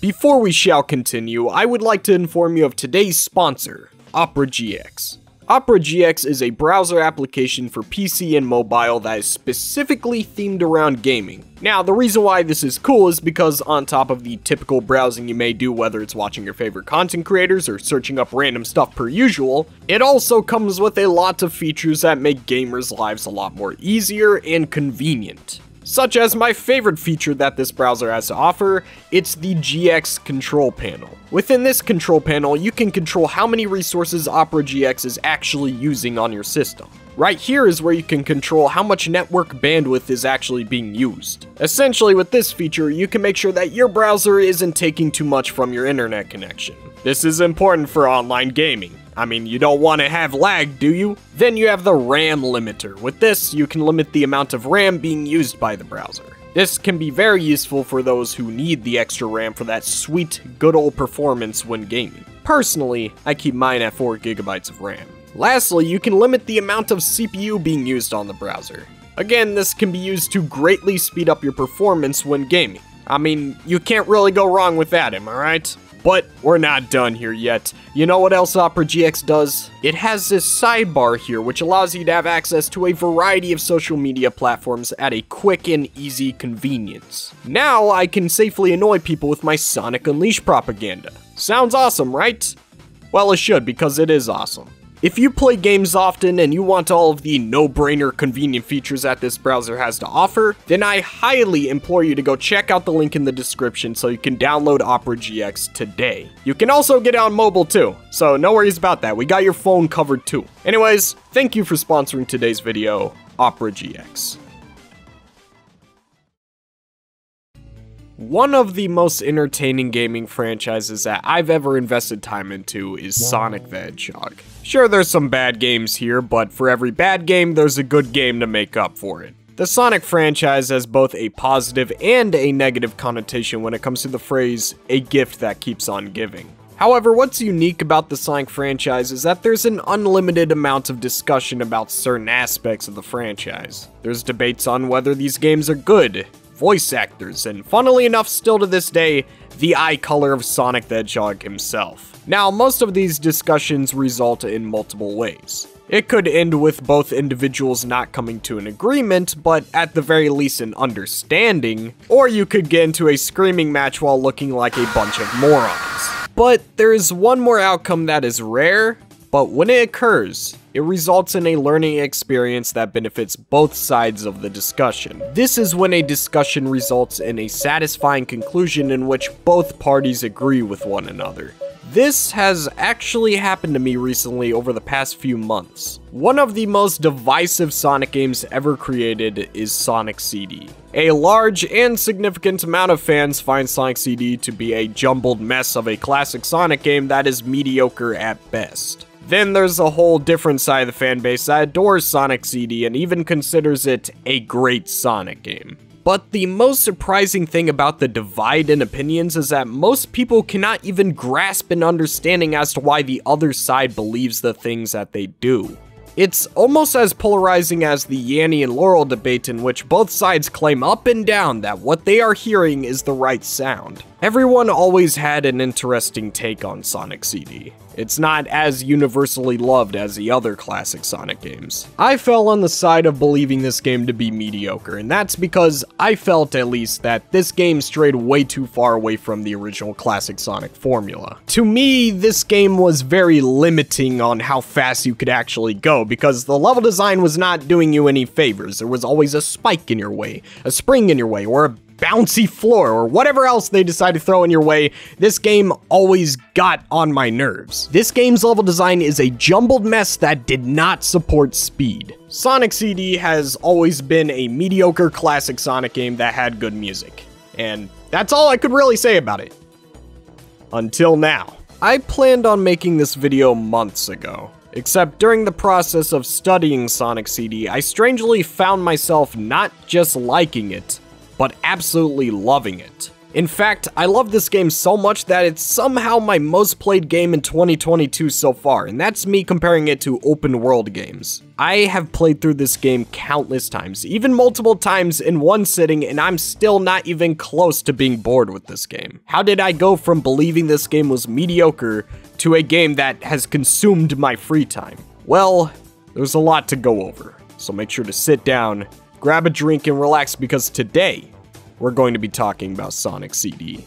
Before we shall continue, I would like to inform you of today's sponsor, Opera GX. Opera GX is a browser application for PC and mobile that is specifically themed around gaming. Now, the reason why this is cool is because on top of the typical browsing you may do whether it's watching your favorite content creators or searching up random stuff per usual, it also comes with a lot of features that make gamers' lives a lot more easier and convenient such as my favorite feature that this browser has to offer, it's the GX control panel. Within this control panel, you can control how many resources Opera GX is actually using on your system. Right here is where you can control how much network bandwidth is actually being used. Essentially with this feature, you can make sure that your browser isn't taking too much from your internet connection. This is important for online gaming. I mean, you don't want to have lag, do you? Then you have the RAM limiter. With this, you can limit the amount of RAM being used by the browser. This can be very useful for those who need the extra RAM for that sweet, good old performance when gaming. Personally, I keep mine at 4GB of RAM. Lastly, you can limit the amount of CPU being used on the browser. Again, this can be used to greatly speed up your performance when gaming. I mean, you can't really go wrong with that, am I right? But we're not done here yet. You know what else Opera GX does? It has this sidebar here which allows you to have access to a variety of social media platforms at a quick and easy convenience. Now I can safely annoy people with my Sonic Unleashed propaganda. Sounds awesome, right? Well, it should because it is awesome. If you play games often and you want all of the no-brainer convenient features that this browser has to offer, then I highly implore you to go check out the link in the description so you can download Opera GX today. You can also get it on mobile too, so no worries about that, we got your phone covered too. Anyways, thank you for sponsoring today's video, Opera GX. One of the most entertaining gaming franchises that I've ever invested time into is Sonic the Hedgehog. Sure, there's some bad games here, but for every bad game, there's a good game to make up for it. The Sonic franchise has both a positive and a negative connotation when it comes to the phrase, a gift that keeps on giving. However, what's unique about the Sonic franchise is that there's an unlimited amount of discussion about certain aspects of the franchise. There's debates on whether these games are good, voice actors, and funnily enough, still to this day, the eye color of Sonic the Hedgehog himself. Now, most of these discussions result in multiple ways. It could end with both individuals not coming to an agreement, but at the very least an understanding, or you could get into a screaming match while looking like a bunch of morons. But there is one more outcome that is rare, but when it occurs, it results in a learning experience that benefits both sides of the discussion. This is when a discussion results in a satisfying conclusion in which both parties agree with one another. This has actually happened to me recently over the past few months. One of the most divisive Sonic games ever created is Sonic CD. A large and significant amount of fans find Sonic CD to be a jumbled mess of a classic Sonic game that is mediocre at best. Then there's a whole different side of the fanbase that adores Sonic CD and even considers it a great Sonic game. But the most surprising thing about the divide in opinions is that most people cannot even grasp an understanding as to why the other side believes the things that they do. It's almost as polarizing as the Yanny and Laurel debate in which both sides claim up and down that what they are hearing is the right sound. Everyone always had an interesting take on Sonic CD. It's not as universally loved as the other classic Sonic games. I fell on the side of believing this game to be mediocre, and that's because I felt at least that this game strayed way too far away from the original classic Sonic formula. To me, this game was very limiting on how fast you could actually go, because the level design was not doing you any favors. There was always a spike in your way, a spring in your way, or a bouncy floor or whatever else they decide to throw in your way, this game always got on my nerves. This game's level design is a jumbled mess that did not support speed. Sonic CD has always been a mediocre classic Sonic game that had good music. And that's all I could really say about it. Until now. I planned on making this video months ago. Except during the process of studying Sonic CD, I strangely found myself not just liking it, but absolutely loving it. In fact, I love this game so much that it's somehow my most played game in 2022 so far, and that's me comparing it to open world games. I have played through this game countless times, even multiple times in one sitting, and I'm still not even close to being bored with this game. How did I go from believing this game was mediocre to a game that has consumed my free time? Well, there's a lot to go over, so make sure to sit down, grab a drink, and relax because today, we're going to be talking about Sonic CD.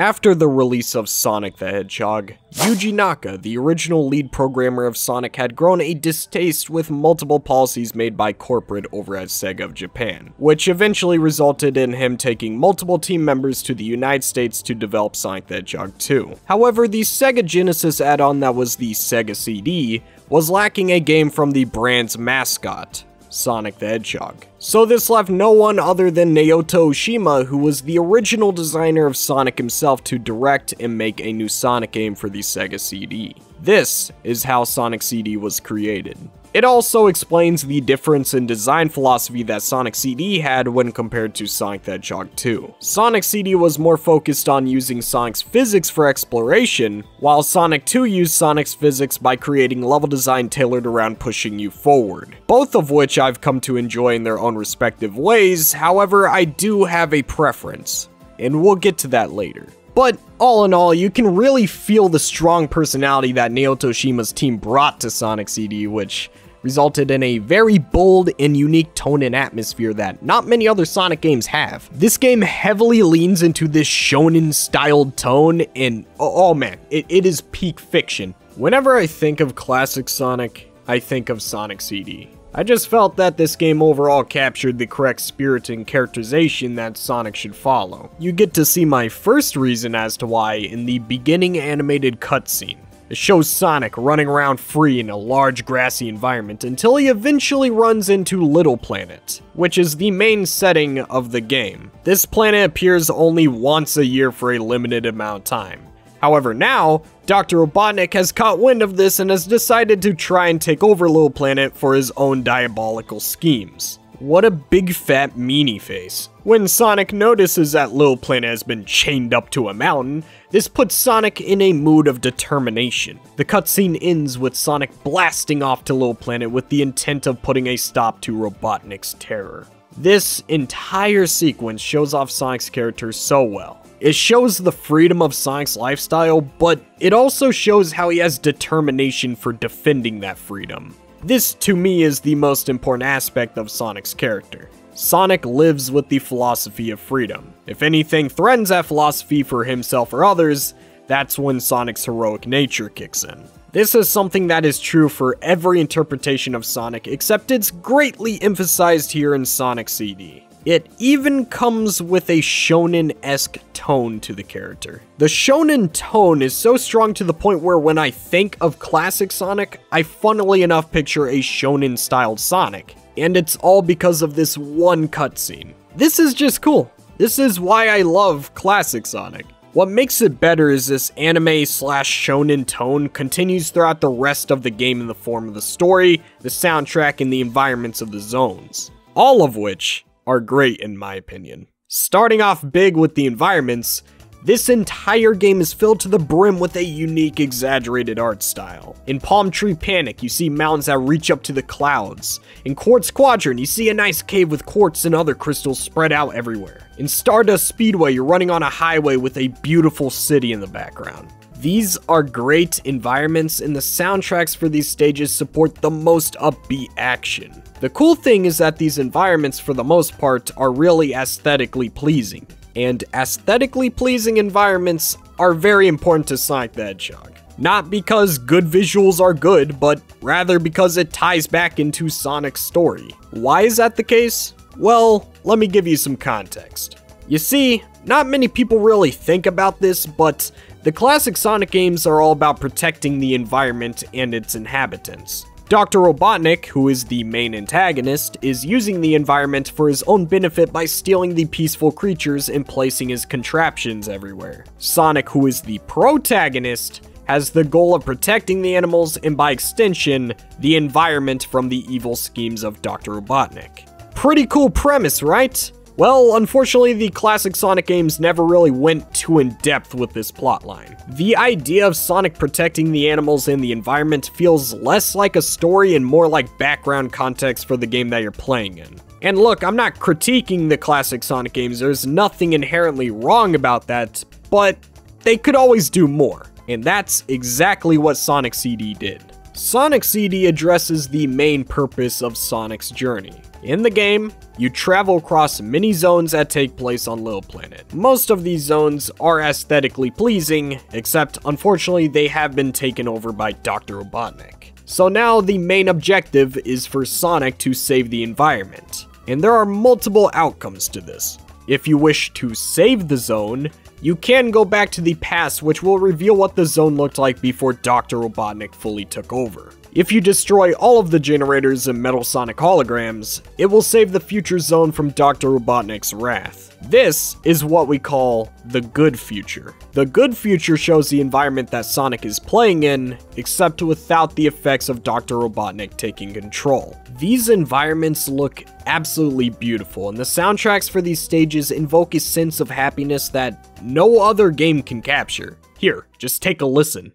After the release of Sonic the Hedgehog, Yuji Naka, the original lead programmer of Sonic, had grown a distaste with multiple policies made by corporate over at Sega of Japan, which eventually resulted in him taking multiple team members to the United States to develop Sonic the Hedgehog 2. However, the Sega Genesis add-on that was the Sega CD was lacking a game from the brand's mascot, Sonic the Hedgehog. So this left no one other than Naoto Oshima, who was the original designer of Sonic himself, to direct and make a new Sonic game for the Sega CD. This is how Sonic CD was created. It also explains the difference in design philosophy that Sonic CD had when compared to Sonic the Hedgehog 2. Sonic CD was more focused on using Sonic's physics for exploration, while Sonic 2 used Sonic's physics by creating level design tailored around pushing you forward. Both of which I've come to enjoy in their own respective ways, however I do have a preference, and we'll get to that later. But all in all, you can really feel the strong personality that Naoto Oshima's team brought to Sonic CD, which resulted in a very bold and unique tone and atmosphere that not many other Sonic games have. This game heavily leans into this shonen styled tone and oh, oh man, it, it is peak fiction. Whenever I think of classic Sonic, I think of Sonic CD. I just felt that this game overall captured the correct spirit and characterization that Sonic should follow. You get to see my first reason as to why in the beginning animated cutscene. It shows Sonic running around free in a large grassy environment until he eventually runs into Little Planet, which is the main setting of the game. This planet appears only once a year for a limited amount of time. However, now, Dr. Robotnik has caught wind of this and has decided to try and take over Little Planet for his own diabolical schemes. What a big fat meanie face. When Sonic notices that Little Planet has been chained up to a mountain, this puts Sonic in a mood of determination. The cutscene ends with Sonic blasting off to Little Planet with the intent of putting a stop to Robotnik's terror. This entire sequence shows off Sonic's character so well. It shows the freedom of Sonic's lifestyle, but it also shows how he has determination for defending that freedom. This, to me, is the most important aspect of Sonic's character. Sonic lives with the philosophy of freedom. If anything threatens that philosophy for himself or others, that's when Sonic's heroic nature kicks in. This is something that is true for every interpretation of Sonic, except it's greatly emphasized here in Sonic CD. It even comes with a shonen-esque tone to the character. The shonen tone is so strong to the point where when I think of classic Sonic, I funnily enough picture a shonen-styled Sonic. And it's all because of this one cutscene. This is just cool. This is why I love classic Sonic. What makes it better is this anime slash shonen tone continues throughout the rest of the game in the form of the story, the soundtrack, and the environments of the zones. All of which are great in my opinion. Starting off big with the environments, this entire game is filled to the brim with a unique, exaggerated art style. In Palm Tree Panic, you see mountains that reach up to the clouds. In Quartz Quadrant, you see a nice cave with quartz and other crystals spread out everywhere. In Stardust Speedway, you're running on a highway with a beautiful city in the background. These are great environments, and the soundtracks for these stages support the most upbeat action. The cool thing is that these environments, for the most part, are really aesthetically pleasing. And aesthetically pleasing environments are very important to Sonic the Hedgehog. Not because good visuals are good, but rather because it ties back into Sonic's story. Why is that the case? Well, let me give you some context. You see, not many people really think about this, but the classic Sonic games are all about protecting the environment and its inhabitants. Dr. Robotnik, who is the main antagonist, is using the environment for his own benefit by stealing the peaceful creatures and placing his contraptions everywhere. Sonic, who is the protagonist, has the goal of protecting the animals and by extension, the environment from the evil schemes of Dr. Robotnik. Pretty cool premise, right? Well, unfortunately, the classic Sonic games never really went too in depth with this plotline. The idea of Sonic protecting the animals and the environment feels less like a story and more like background context for the game that you're playing in. And look, I'm not critiquing the classic Sonic games, there's nothing inherently wrong about that, but they could always do more. And that's exactly what Sonic CD did. Sonic CD addresses the main purpose of Sonic's journey. In the game, you travel across many zones that take place on Little Planet. Most of these zones are aesthetically pleasing, except unfortunately they have been taken over by Dr. Robotnik. So now the main objective is for Sonic to save the environment. And there are multiple outcomes to this. If you wish to save the zone, you can go back to the past which will reveal what the zone looked like before Dr. Robotnik fully took over. If you destroy all of the generators and Metal Sonic holograms, it will save the future zone from Dr. Robotnik's wrath. This is what we call the good future. The good future shows the environment that Sonic is playing in, except without the effects of Dr. Robotnik taking control. These environments look absolutely beautiful, and the soundtracks for these stages invoke a sense of happiness that no other game can capture. Here, just take a listen.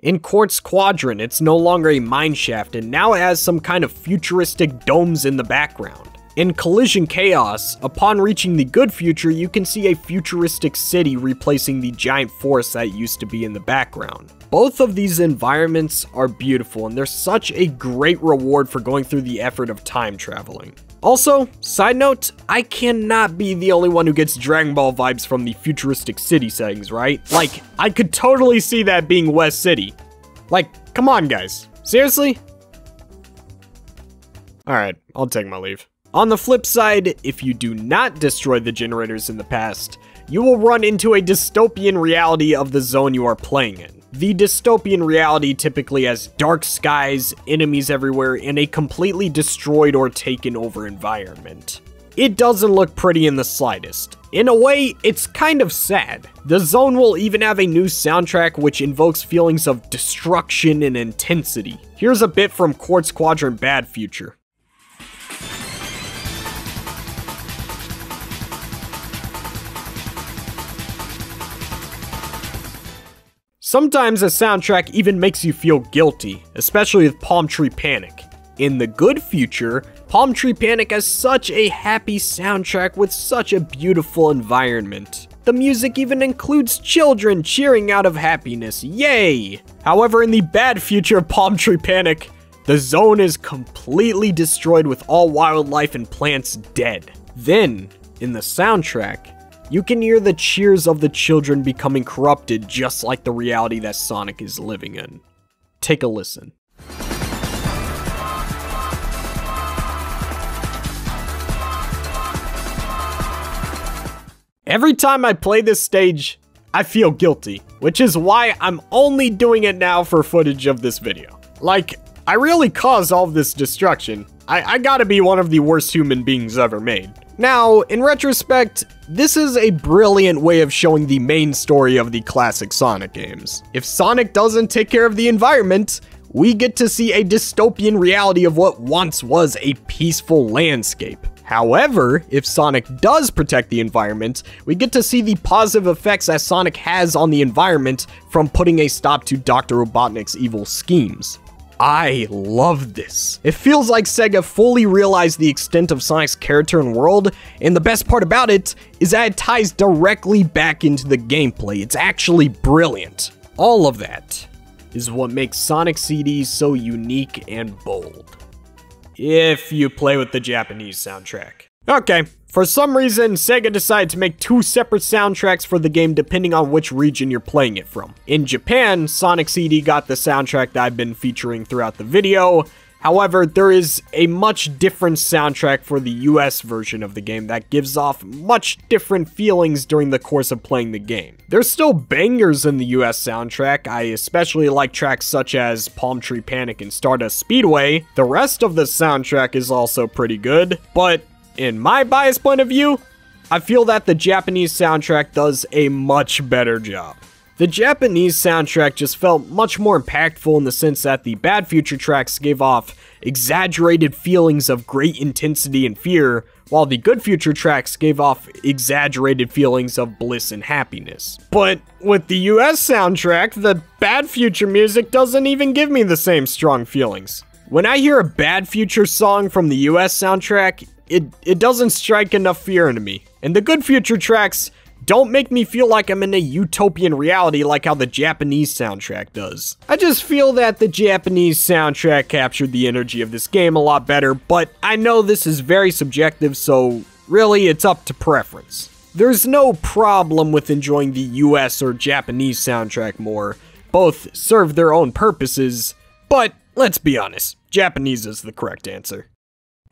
In Quartz Quadrant, it's no longer a mineshaft and now it has some kind of futuristic domes in the background. In Collision Chaos, upon reaching the good future, you can see a futuristic city replacing the giant forest that used to be in the background. Both of these environments are beautiful and they're such a great reward for going through the effort of time traveling. Also, side note, I cannot be the only one who gets Dragon Ball vibes from the futuristic city settings, right? Like, I could totally see that being West City. Like, come on guys. Seriously? Alright, I'll take my leave. On the flip side, if you do not destroy the generators in the past, you will run into a dystopian reality of the zone you are playing in. The dystopian reality typically has dark skies, enemies everywhere, and a completely destroyed or taken over environment. It doesn't look pretty in the slightest. In a way, it's kind of sad. The zone will even have a new soundtrack which invokes feelings of destruction and intensity. Here's a bit from Quartz Quadrant Bad Future. Sometimes a soundtrack even makes you feel guilty, especially with Palm Tree Panic. In the good future, Palm Tree Panic has such a happy soundtrack with such a beautiful environment. The music even includes children cheering out of happiness, yay! However, in the bad future of Palm Tree Panic, the zone is completely destroyed with all wildlife and plants dead. Then, in the soundtrack, you can hear the cheers of the children becoming corrupted just like the reality that Sonic is living in. Take a listen. Every time I play this stage, I feel guilty, which is why I'm only doing it now for footage of this video. Like, I really caused all this destruction. I, I gotta be one of the worst human beings ever made. Now, in retrospect, this is a brilliant way of showing the main story of the classic Sonic games. If Sonic doesn't take care of the environment, we get to see a dystopian reality of what once was a peaceful landscape. However, if Sonic does protect the environment, we get to see the positive effects that Sonic has on the environment from putting a stop to Dr. Robotnik's evil schemes. I love this. It feels like Sega fully realized the extent of Sonic's character and world, and the best part about it is that it ties directly back into the gameplay. It's actually brilliant. All of that is what makes Sonic CD so unique and bold. If you play with the Japanese soundtrack. Okay, for some reason, Sega decided to make two separate soundtracks for the game depending on which region you're playing it from. In Japan, Sonic CD got the soundtrack that I've been featuring throughout the video. However, there is a much different soundtrack for the US version of the game that gives off much different feelings during the course of playing the game. There's still bangers in the US soundtrack, I especially like tracks such as Palm Tree Panic and Stardust Speedway. The rest of the soundtrack is also pretty good, but in my biased point of view, I feel that the Japanese soundtrack does a much better job. The Japanese soundtrack just felt much more impactful in the sense that the Bad Future tracks gave off exaggerated feelings of great intensity and fear, while the Good Future tracks gave off exaggerated feelings of bliss and happiness. But with the US soundtrack, the Bad Future music doesn't even give me the same strong feelings. When I hear a Bad Future song from the US soundtrack, it, it doesn't strike enough fear into me. And the Good Future tracks don't make me feel like I'm in a utopian reality like how the Japanese soundtrack does. I just feel that the Japanese soundtrack captured the energy of this game a lot better, but I know this is very subjective, so really it's up to preference. There's no problem with enjoying the US or Japanese soundtrack more. Both serve their own purposes, but let's be honest, Japanese is the correct answer.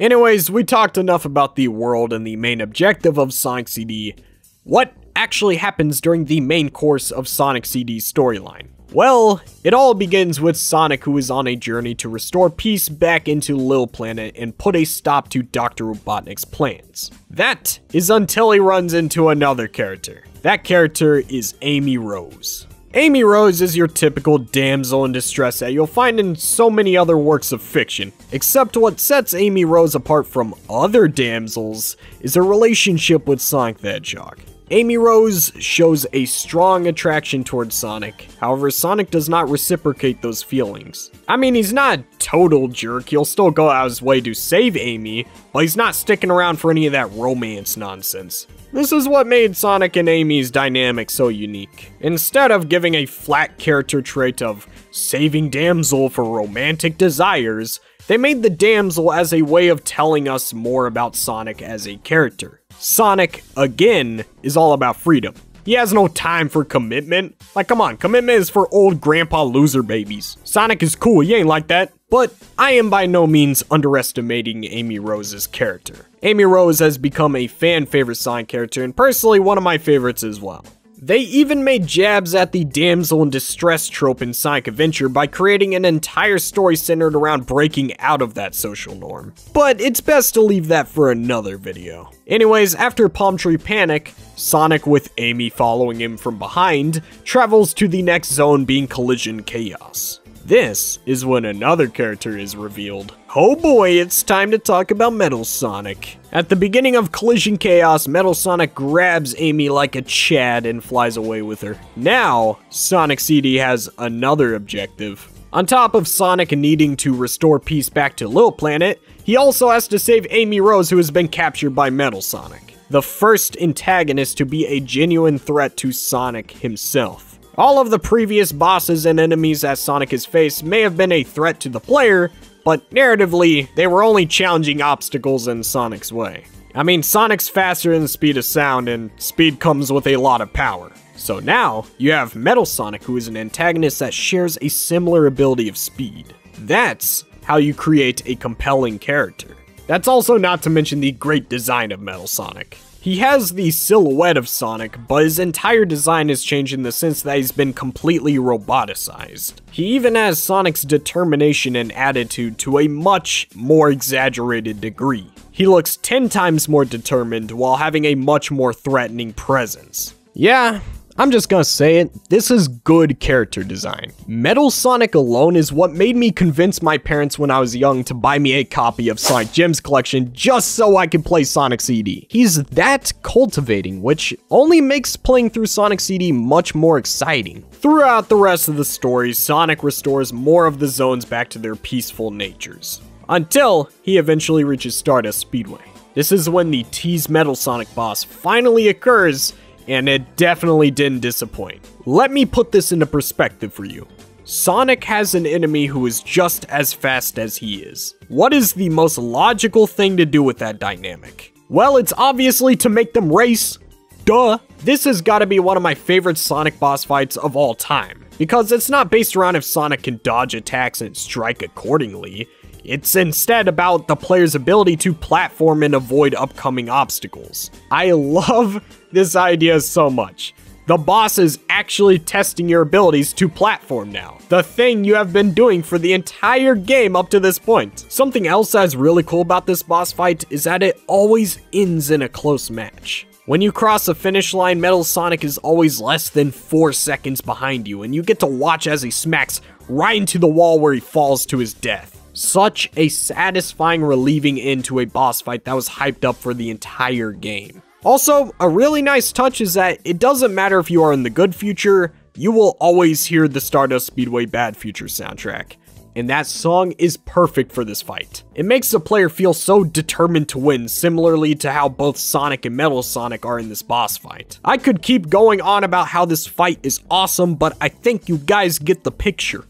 Anyways, we talked enough about the world and the main objective of Sonic CD. What actually happens during the main course of Sonic CD's storyline? Well, it all begins with Sonic who is on a journey to restore peace back into Lil Planet and put a stop to Dr. Robotnik's plans. That is until he runs into another character. That character is Amy Rose. Amy Rose is your typical damsel in distress that you'll find in so many other works of fiction, except what sets Amy Rose apart from other damsels is her relationship with Sonic the Hedgehog. Amy Rose shows a strong attraction towards Sonic, however Sonic does not reciprocate those feelings. I mean, he's not a total jerk, he'll still go out of his way to save Amy, but he's not sticking around for any of that romance nonsense. This is what made Sonic and Amy's dynamic so unique. Instead of giving a flat character trait of saving damsel for romantic desires, they made the damsel as a way of telling us more about Sonic as a character. Sonic, again, is all about freedom. He has no time for commitment. Like, come on, commitment is for old grandpa loser babies. Sonic is cool, he ain't like that. But I am by no means underestimating Amy Rose's character. Amy Rose has become a fan favorite Sonic character and personally one of my favorites as well. They even made jabs at the damsel in distress trope in Sonic Adventure by creating an entire story centered around breaking out of that social norm. But it's best to leave that for another video. Anyways, after Palm Tree Panic, Sonic with Amy following him from behind, travels to the next zone being Collision Chaos. This is when another character is revealed. Oh boy, it's time to talk about Metal Sonic. At the beginning of Collision Chaos, Metal Sonic grabs Amy like a Chad and flies away with her. Now, Sonic CD has another objective. On top of Sonic needing to restore peace back to Lil Planet, he also has to save Amy Rose who has been captured by Metal Sonic. The first antagonist to be a genuine threat to Sonic himself. All of the previous bosses and enemies that Sonic has faced may have been a threat to the player, but narratively, they were only challenging obstacles in Sonic's way. I mean, Sonic's faster than the speed of sound, and speed comes with a lot of power. So now, you have Metal Sonic, who is an antagonist that shares a similar ability of speed. That's how you create a compelling character. That's also not to mention the great design of Metal Sonic. He has the silhouette of Sonic, but his entire design has changed in the sense that he's been completely roboticized. He even has Sonic's determination and attitude to a much more exaggerated degree. He looks 10 times more determined while having a much more threatening presence. Yeah, I'm just gonna say it, this is good character design. Metal Sonic alone is what made me convince my parents when I was young to buy me a copy of Sonic Gems collection just so I could play Sonic CD. He's that cultivating, which only makes playing through Sonic CD much more exciting. Throughout the rest of the story, Sonic restores more of the zones back to their peaceful natures. Until he eventually reaches Stardust Speedway. This is when the Tease Metal Sonic boss finally occurs and it definitely didn't disappoint. Let me put this into perspective for you. Sonic has an enemy who is just as fast as he is. What is the most logical thing to do with that dynamic? Well, it's obviously to make them race. Duh. This has got to be one of my favorite Sonic boss fights of all time. Because it's not based around if Sonic can dodge attacks and strike accordingly. It's instead about the player's ability to platform and avoid upcoming obstacles. I love this idea so much. The boss is actually testing your abilities to platform now. The thing you have been doing for the entire game up to this point. Something else that's really cool about this boss fight is that it always ends in a close match. When you cross the finish line, Metal Sonic is always less than 4 seconds behind you, and you get to watch as he smacks right into the wall where he falls to his death. Such a satisfying relieving end to a boss fight that was hyped up for the entire game. Also, a really nice touch is that it doesn't matter if you are in the good future, you will always hear the Stardust Speedway Bad Future soundtrack. And that song is perfect for this fight. It makes the player feel so determined to win, similarly to how both Sonic and Metal Sonic are in this boss fight. I could keep going on about how this fight is awesome, but I think you guys get the picture.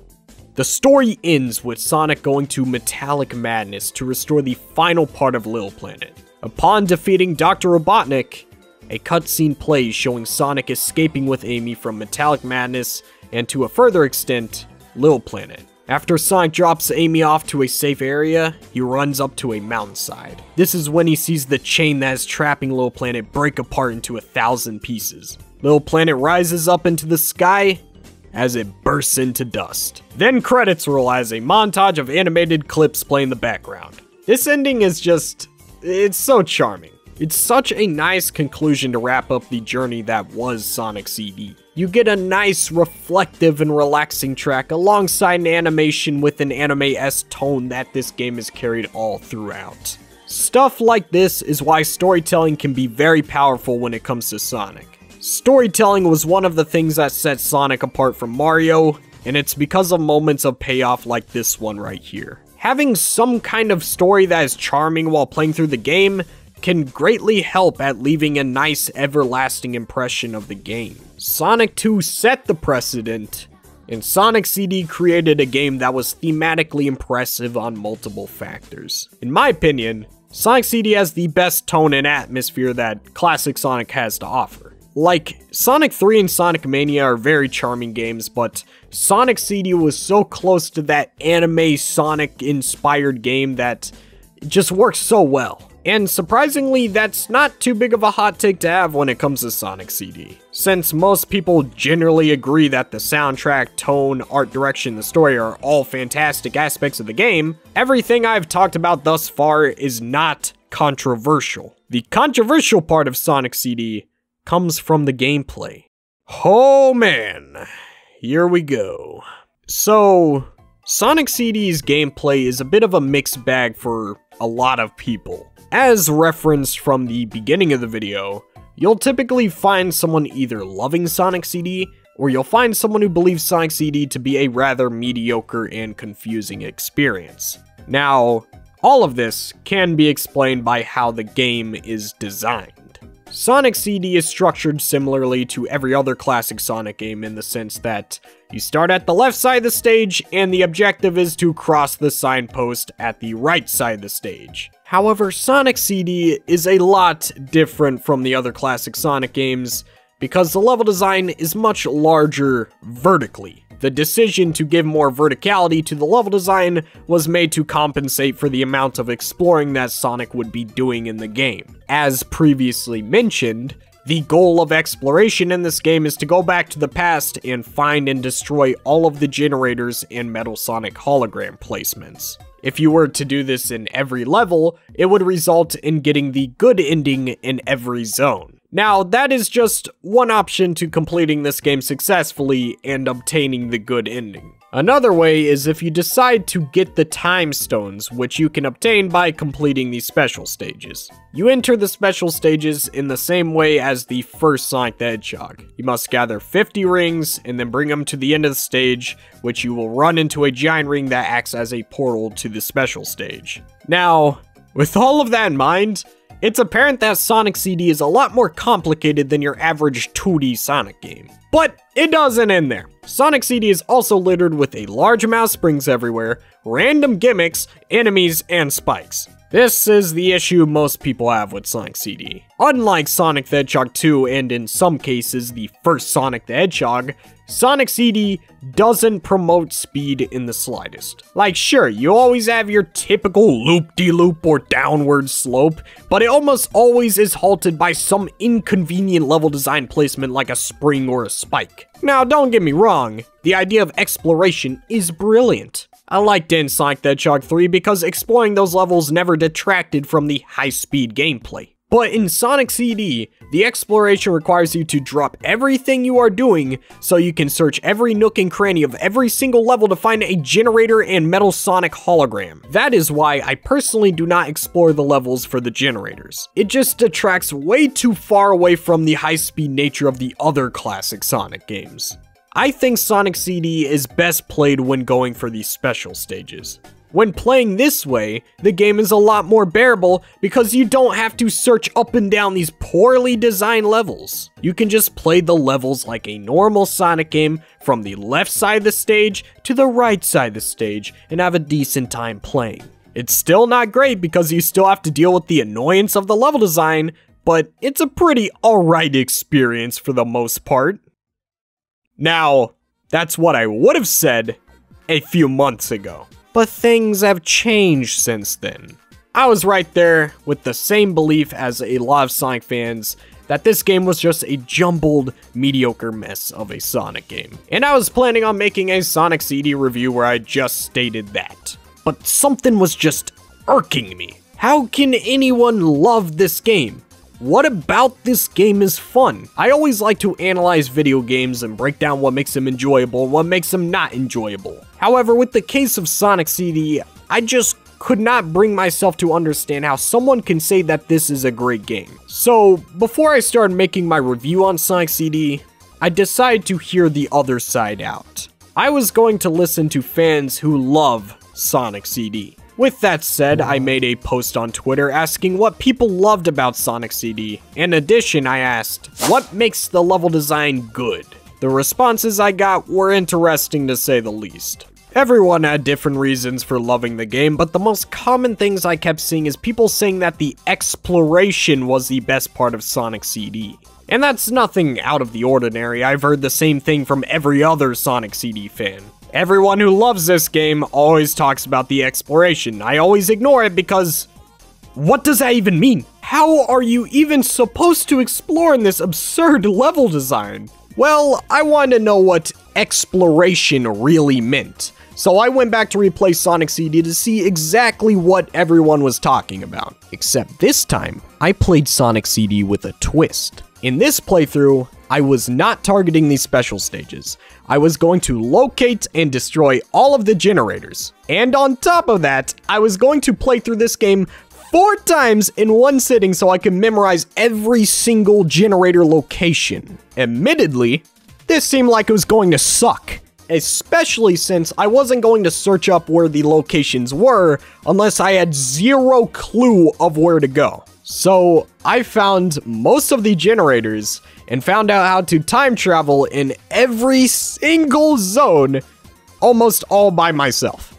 The story ends with Sonic going to Metallic Madness to restore the final part of Little Planet. Upon defeating Dr. Robotnik, a cutscene plays showing Sonic escaping with Amy from Metallic Madness and to a further extent, Little Planet. After Sonic drops Amy off to a safe area, he runs up to a mountainside. This is when he sees the chain that is trapping Little Planet break apart into a thousand pieces. Little Planet rises up into the sky as it bursts into dust. Then credits roll as a montage of animated clips play in the background. This ending is just it's so charming. It's such a nice conclusion to wrap up the journey that was Sonic CD. You get a nice, reflective, and relaxing track alongside an animation with an anime-esque tone that this game has carried all throughout. Stuff like this is why storytelling can be very powerful when it comes to Sonic. Storytelling was one of the things that set Sonic apart from Mario, and it's because of moments of payoff like this one right here having some kind of story that is charming while playing through the game can greatly help at leaving a nice everlasting impression of the game. Sonic 2 set the precedent, and Sonic CD created a game that was thematically impressive on multiple factors. In my opinion, Sonic CD has the best tone and atmosphere that classic Sonic has to offer. Like, Sonic 3 and Sonic Mania are very charming games, but Sonic CD was so close to that anime Sonic inspired game that it just works so well. And surprisingly, that's not too big of a hot take to have when it comes to Sonic CD. Since most people generally agree that the soundtrack, tone, art direction, the story are all fantastic aspects of the game, everything I've talked about thus far is not controversial. The controversial part of Sonic CD comes from the gameplay. Oh man, here we go. So, Sonic CD's gameplay is a bit of a mixed bag for a lot of people. As referenced from the beginning of the video, you'll typically find someone either loving Sonic CD or you'll find someone who believes Sonic CD to be a rather mediocre and confusing experience. Now, all of this can be explained by how the game is designed. Sonic CD is structured similarly to every other classic Sonic game in the sense that you start at the left side of the stage and the objective is to cross the signpost at the right side of the stage. However, Sonic CD is a lot different from the other classic Sonic games because the level design is much larger vertically. The decision to give more verticality to the level design was made to compensate for the amount of exploring that Sonic would be doing in the game. As previously mentioned, the goal of exploration in this game is to go back to the past and find and destroy all of the generators and Metal Sonic hologram placements. If you were to do this in every level, it would result in getting the good ending in every zone. Now, that is just one option to completing this game successfully and obtaining the good ending. Another way is if you decide to get the time stones, which you can obtain by completing the special stages. You enter the special stages in the same way as the first Sonic the Hedgehog. You must gather 50 rings and then bring them to the end of the stage, which you will run into a giant ring that acts as a portal to the special stage. Now, with all of that in mind, it's apparent that Sonic CD is a lot more complicated than your average 2D Sonic game. But it doesn't end there. Sonic CD is also littered with a large amount of springs everywhere, random gimmicks, enemies, and spikes. This is the issue most people have with Sonic CD. Unlike Sonic the Hedgehog 2 and in some cases the first Sonic the Hedgehog, Sonic CD doesn't promote speed in the slightest. Like, sure, you always have your typical loop-de-loop or downward slope, but it almost always is halted by some inconvenient level design placement like a spring or a spike. Now, don't get me wrong, the idea of exploration is brilliant. I liked in Sonic the Hedgehog 3 because exploring those levels never detracted from the high-speed gameplay. But in Sonic CD, the exploration requires you to drop everything you are doing so you can search every nook and cranny of every single level to find a generator and Metal Sonic hologram. That is why I personally do not explore the levels for the generators. It just detracts way too far away from the high-speed nature of the other classic Sonic games. I think Sonic CD is best played when going for these special stages. When playing this way, the game is a lot more bearable because you don't have to search up and down these poorly designed levels. You can just play the levels like a normal Sonic game from the left side of the stage to the right side of the stage and have a decent time playing. It's still not great because you still have to deal with the annoyance of the level design, but it's a pretty alright experience for the most part. Now, that's what I would have said a few months ago. But things have changed since then. I was right there with the same belief as a lot of Sonic fans that this game was just a jumbled, mediocre mess of a Sonic game. And I was planning on making a Sonic CD review where I just stated that. But something was just irking me. How can anyone love this game? What about this game is fun? I always like to analyze video games and break down what makes them enjoyable and what makes them not enjoyable. However, with the case of Sonic CD, I just could not bring myself to understand how someone can say that this is a great game. So, before I started making my review on Sonic CD, I decided to hear the other side out. I was going to listen to fans who love Sonic CD. With that said, I made a post on Twitter asking what people loved about Sonic CD. In addition, I asked, what makes the level design good? The responses I got were interesting to say the least. Everyone had different reasons for loving the game, but the most common things I kept seeing is people saying that the exploration was the best part of Sonic CD. And that's nothing out of the ordinary, I've heard the same thing from every other Sonic CD fan. Everyone who loves this game always talks about the exploration. I always ignore it because... What does that even mean? How are you even supposed to explore in this absurd level design? Well, I wanted to know what exploration really meant. So I went back to replay Sonic CD to see exactly what everyone was talking about. Except this time, I played Sonic CD with a twist. In this playthrough, I was not targeting these special stages. I was going to locate and destroy all of the generators. And on top of that, I was going to play through this game four times in one sitting so I can memorize every single generator location. Admittedly, this seemed like it was going to suck. Especially since I wasn't going to search up where the locations were unless I had zero clue of where to go. So I found most of the generators and found out how to time travel in every single zone almost all by myself.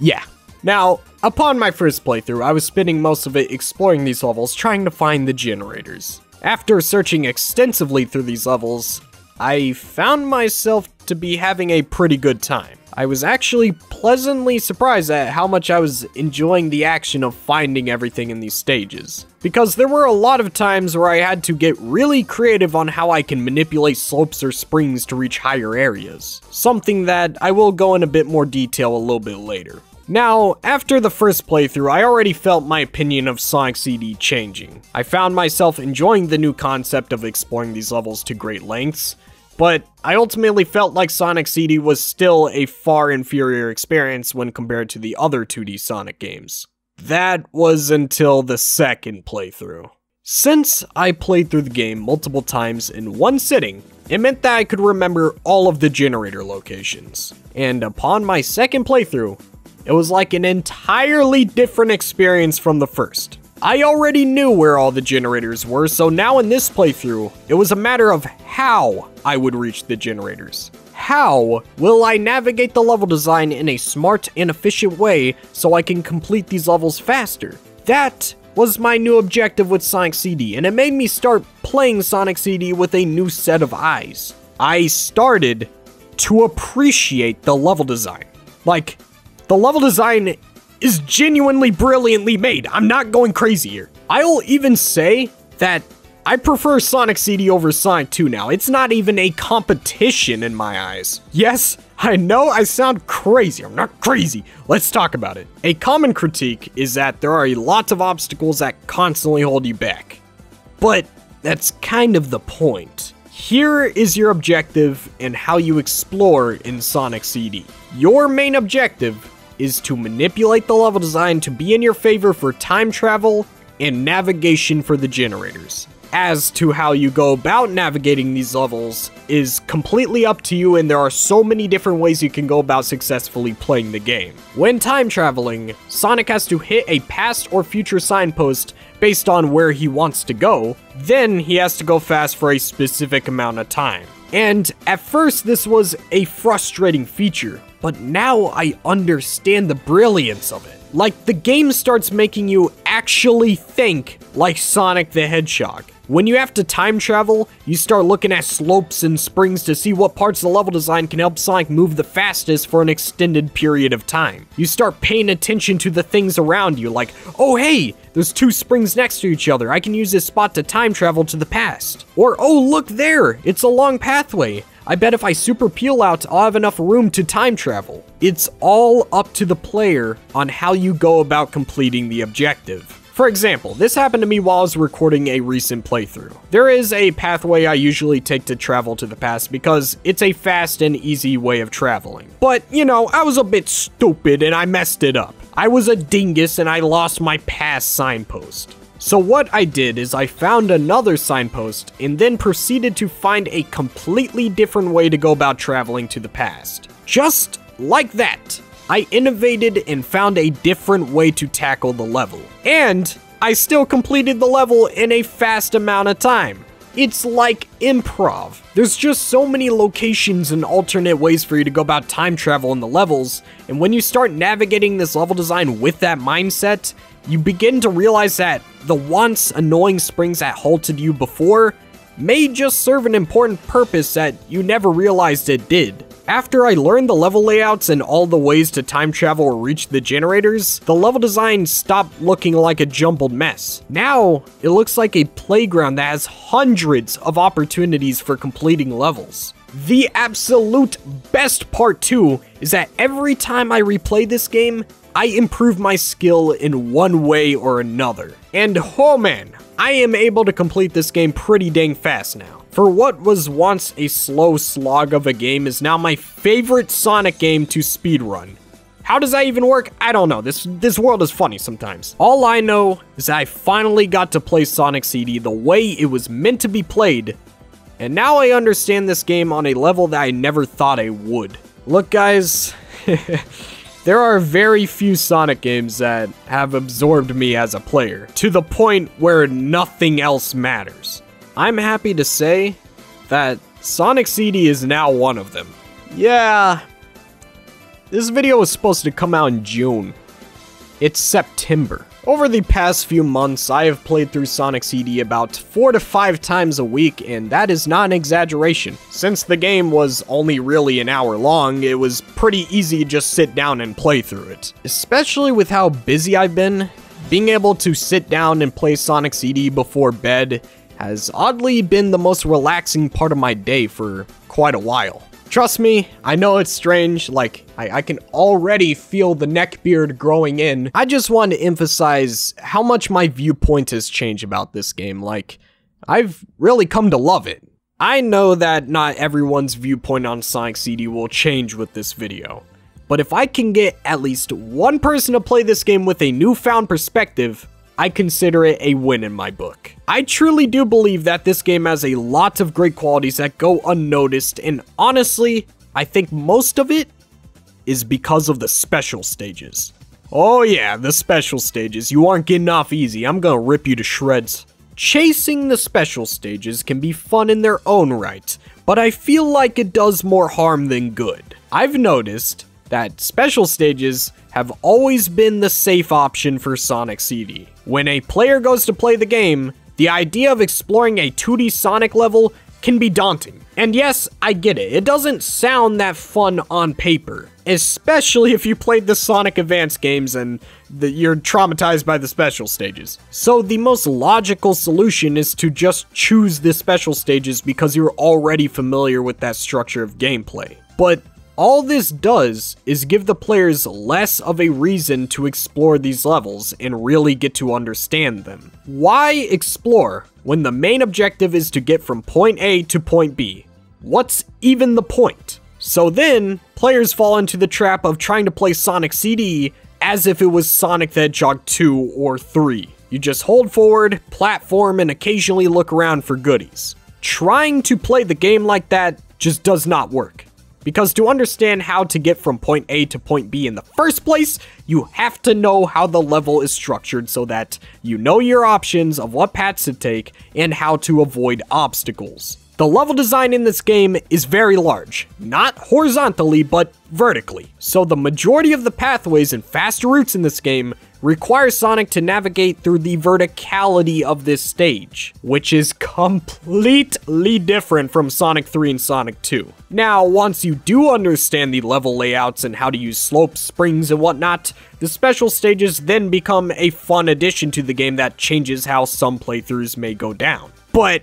Yeah. Now, upon my first playthrough, I was spending most of it exploring these levels trying to find the generators. After searching extensively through these levels, I found myself to be having a pretty good time. I was actually pleasantly surprised at how much I was enjoying the action of finding everything in these stages. Because there were a lot of times where I had to get really creative on how I can manipulate slopes or springs to reach higher areas. Something that I will go in a bit more detail a little bit later. Now, after the first playthrough, I already felt my opinion of Sonic CD changing. I found myself enjoying the new concept of exploring these levels to great lengths, but I ultimately felt like Sonic CD was still a far inferior experience when compared to the other 2D Sonic games. That was until the second playthrough. Since I played through the game multiple times in one sitting, it meant that I could remember all of the generator locations. And upon my second playthrough, it was like an entirely different experience from the first. I already knew where all the generators were, so now in this playthrough, it was a matter of how I would reach the generators. How will I navigate the level design in a smart and efficient way so I can complete these levels faster? That was my new objective with Sonic CD, and it made me start playing Sonic CD with a new set of eyes. I started to appreciate the level design. Like, the level design is genuinely brilliantly made. I'm not going crazy here. I'll even say that I prefer Sonic CD over Sonic 2 now. It's not even a competition in my eyes. Yes, I know I sound crazy. I'm not crazy. Let's talk about it. A common critique is that there are lots of obstacles that constantly hold you back. But that's kind of the point. Here is your objective and how you explore in Sonic CD. Your main objective is to manipulate the level design to be in your favor for time travel and navigation for the generators as to how you go about navigating these levels is completely up to you and there are so many different ways you can go about successfully playing the game. When time traveling, Sonic has to hit a past or future signpost based on where he wants to go, then he has to go fast for a specific amount of time. And at first this was a frustrating feature, but now I understand the brilliance of it. Like, the game starts making you actually think like Sonic the Hedgehog. When you have to time travel, you start looking at slopes and springs to see what parts of the level design can help Sonic move the fastest for an extended period of time. You start paying attention to the things around you, like, oh hey, there's two springs next to each other, I can use this spot to time travel to the past. Or, oh look there, it's a long pathway. I bet if I super peel out, I'll have enough room to time travel. It's all up to the player on how you go about completing the objective. For example, this happened to me while I was recording a recent playthrough. There is a pathway I usually take to travel to the past because it's a fast and easy way of traveling. But, you know, I was a bit stupid and I messed it up. I was a dingus and I lost my past signpost. So what I did is I found another signpost and then proceeded to find a completely different way to go about traveling to the past. Just like that. I innovated and found a different way to tackle the level. And I still completed the level in a fast amount of time. It's like improv. There's just so many locations and alternate ways for you to go about time travel in the levels, and when you start navigating this level design with that mindset, you begin to realize that the once annoying springs that halted you before may just serve an important purpose that you never realized it did. After I learned the level layouts and all the ways to time travel or reach the generators, the level design stopped looking like a jumbled mess. Now, it looks like a playground that has hundreds of opportunities for completing levels. The absolute best part too is that every time I replay this game, I improve my skill in one way or another. And oh man, I am able to complete this game pretty dang fast now. For what was once a slow slog of a game is now my favorite Sonic game to speedrun. How does that even work? I don't know. This this world is funny sometimes. All I know is I finally got to play Sonic CD the way it was meant to be played. And now I understand this game on a level that I never thought I would. Look guys, There are very few Sonic games that have absorbed me as a player, to the point where nothing else matters. I'm happy to say that Sonic CD is now one of them. Yeah, this video was supposed to come out in June. It's September. Over the past few months, I have played through Sonic CD about 4 to 5 times a week, and that is not an exaggeration. Since the game was only really an hour long, it was pretty easy to just sit down and play through it. Especially with how busy I've been, being able to sit down and play Sonic CD before bed has oddly been the most relaxing part of my day for quite a while. Trust me, I know it's strange, like, I, I can already feel the neck beard growing in. I just want to emphasize how much my viewpoint has changed about this game, like, I've really come to love it. I know that not everyone's viewpoint on Sonic CD will change with this video, but if I can get at least one person to play this game with a newfound perspective, I consider it a win in my book. I truly do believe that this game has a lot of great qualities that go unnoticed, and honestly, I think most of it is because of the special stages. Oh yeah, the special stages. You aren't getting off easy. I'm gonna rip you to shreds. Chasing the special stages can be fun in their own right, but I feel like it does more harm than good. I've noticed that special stages have always been the safe option for Sonic CD. When a player goes to play the game, the idea of exploring a 2D Sonic level can be daunting. And yes, I get it, it doesn't sound that fun on paper, especially if you played the Sonic Advance games and the, you're traumatized by the special stages. So the most logical solution is to just choose the special stages because you're already familiar with that structure of gameplay. But all this does is give the players less of a reason to explore these levels and really get to understand them. Why explore when the main objective is to get from point A to point B? What's even the point? So then, players fall into the trap of trying to play Sonic CD as if it was Sonic the Hedgehog 2 or 3. You just hold forward, platform, and occasionally look around for goodies. Trying to play the game like that just does not work. Because to understand how to get from point A to point B in the first place, you have to know how the level is structured so that you know your options of what paths to take and how to avoid obstacles. The level design in this game is very large, not horizontally, but vertically. So the majority of the pathways and fast routes in this game require Sonic to navigate through the verticality of this stage, which is completely different from Sonic 3 and Sonic 2. Now, once you do understand the level layouts and how to use slopes, springs, and whatnot, the special stages then become a fun addition to the game that changes how some playthroughs may go down. But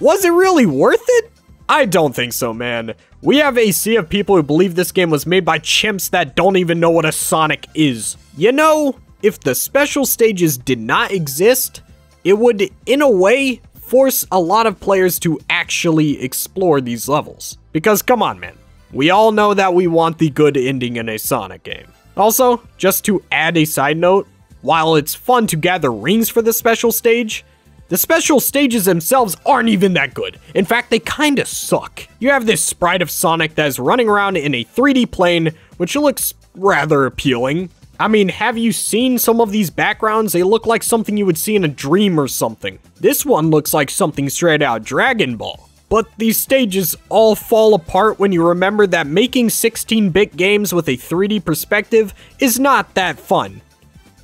was it really worth it? I don't think so, man. We have a sea of people who believe this game was made by chimps that don't even know what a Sonic is. You know, if the special stages did not exist, it would, in a way, force a lot of players to actually explore these levels. Because come on, man. We all know that we want the good ending in a Sonic game. Also, just to add a side note, while it's fun to gather rings for the special stage, the special stages themselves aren't even that good. In fact, they kinda suck. You have this sprite of Sonic that is running around in a 3D plane, which looks rather appealing. I mean, have you seen some of these backgrounds? They look like something you would see in a dream or something. This one looks like something straight out Dragon Ball. But these stages all fall apart when you remember that making 16-bit games with a 3D perspective is not that fun.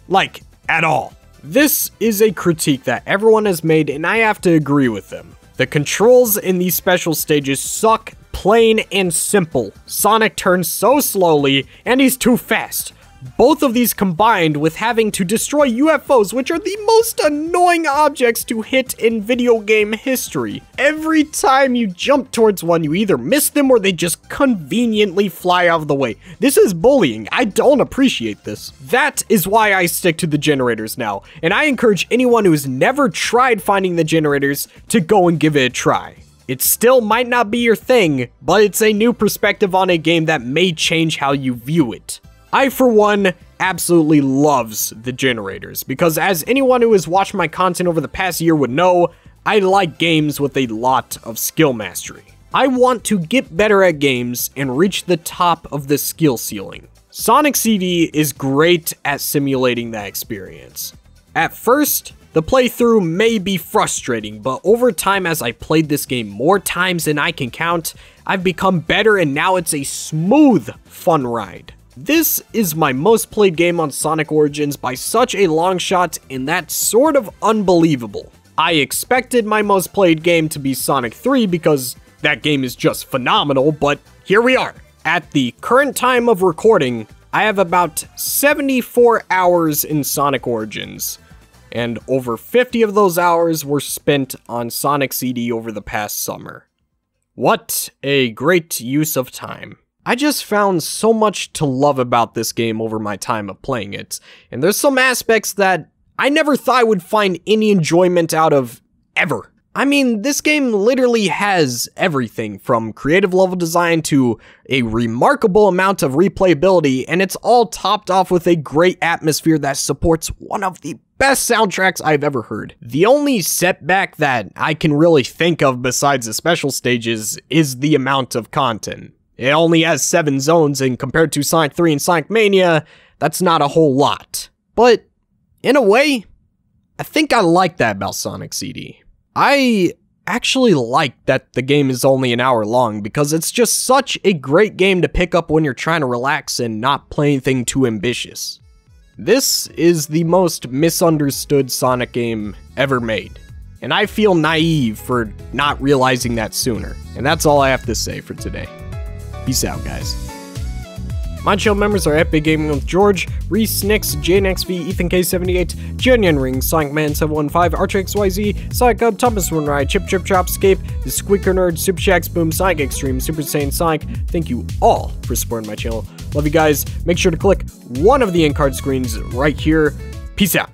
Like, at all. This is a critique that everyone has made, and I have to agree with them. The controls in these special stages suck plain and simple. Sonic turns so slowly, and he's too fast. Both of these combined with having to destroy UFOs, which are the most annoying objects to hit in video game history. Every time you jump towards one, you either miss them or they just conveniently fly out of the way. This is bullying. I don't appreciate this. That is why I stick to the generators now, and I encourage anyone who has never tried finding the generators to go and give it a try. It still might not be your thing, but it's a new perspective on a game that may change how you view it. I, for one, absolutely loves the generators, because as anyone who has watched my content over the past year would know, I like games with a lot of skill mastery. I want to get better at games and reach the top of the skill ceiling. Sonic CD is great at simulating that experience. At first, the playthrough may be frustrating, but over time as I played this game more times than I can count, I've become better and now it's a smooth, fun ride. This is my most played game on Sonic Origins by such a long shot, and that's sort of unbelievable. I expected my most played game to be Sonic 3 because that game is just phenomenal, but here we are. At the current time of recording, I have about 74 hours in Sonic Origins, and over 50 of those hours were spent on Sonic CD over the past summer. What a great use of time. I just found so much to love about this game over my time of playing it, and there's some aspects that I never thought I would find any enjoyment out of ever. I mean, this game literally has everything from creative level design to a remarkable amount of replayability, and it's all topped off with a great atmosphere that supports one of the best soundtracks I've ever heard. The only setback that I can really think of besides the special stages is the amount of content. It only has 7 zones, and compared to Sonic 3 and Sonic Mania, that's not a whole lot. But, in a way, I think I like that about Sonic CD. I actually like that the game is only an hour long because it's just such a great game to pick up when you're trying to relax and not play anything too ambitious. This is the most misunderstood Sonic game ever made. And I feel naive for not realizing that sooner. And that's all I have to say for today. Peace out, guys. My channel members are Epic Gaming with George, Reese, Nix, JNXV, Ethan K78, Junior Ring, Sonic Man 715, Archer XYZ, Sonic Up, Thomas Ride, Chip Chip Chop, The Squeaker Nerd, Super Shacks Boom, Sonic Extreme, Super Saiyan Sonic. Thank you all for supporting my channel. Love you guys. Make sure to click one of the in card screens right here. Peace out.